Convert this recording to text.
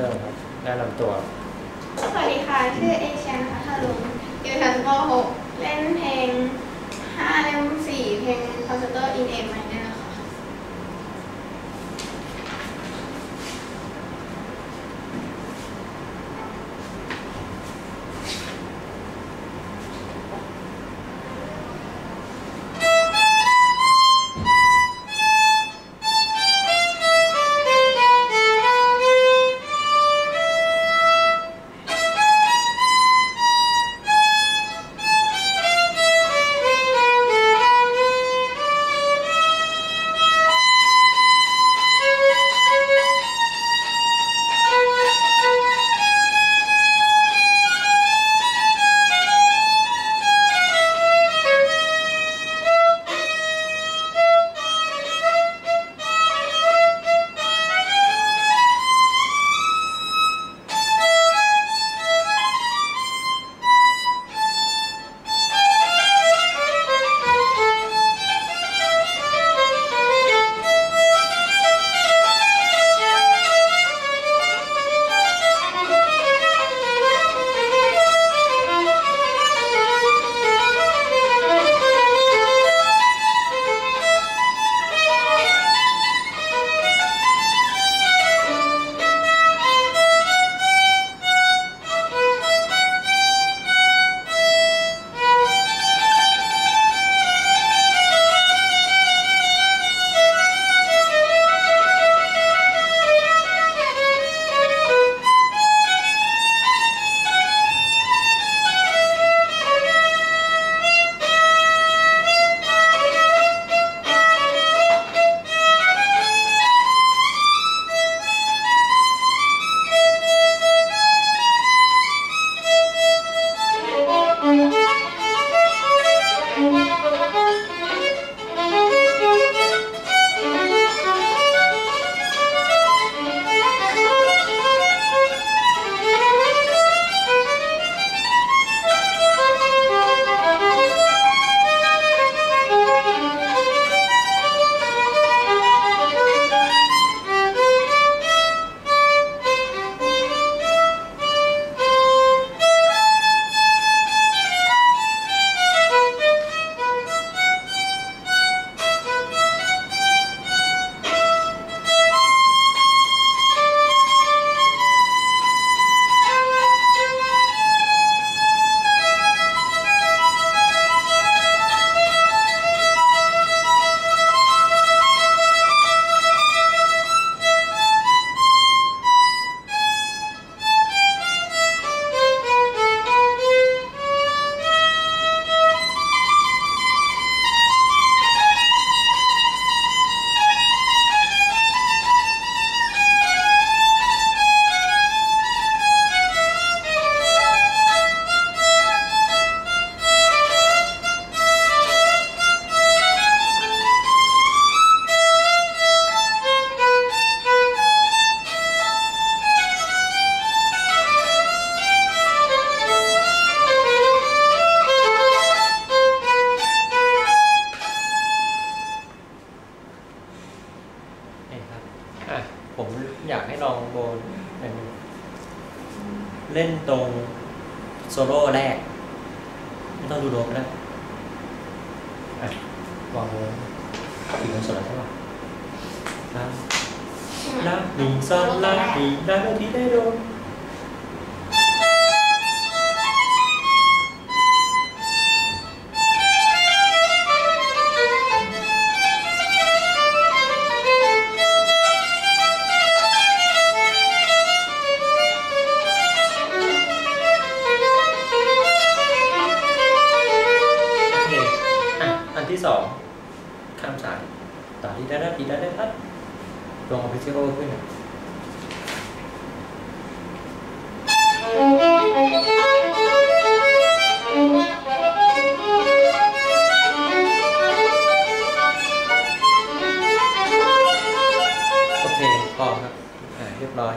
เดิมครับแนะนำตัว สวัสดีค่ะ ชื่อเอเชียนะคะทารุณอยู่ชั้นป .6 เล่นเพลง5เล่ม4เพลง ผมอยากให้ลองโบนเป็นเล่นตรงโซโล่แรก ไม่ต้องดูโดมก็ได้อะวางโบนถึงมันสดแล้วใช่ป่ะลาลาดีซอนลาดีลาโดทีได้โดน ที่สองข้ามสายต่อที่ได้านหน้าปีด้ได้าพัดลงเอาไปเชื่อโขึ้นโอเคพอครับเรียบร้อย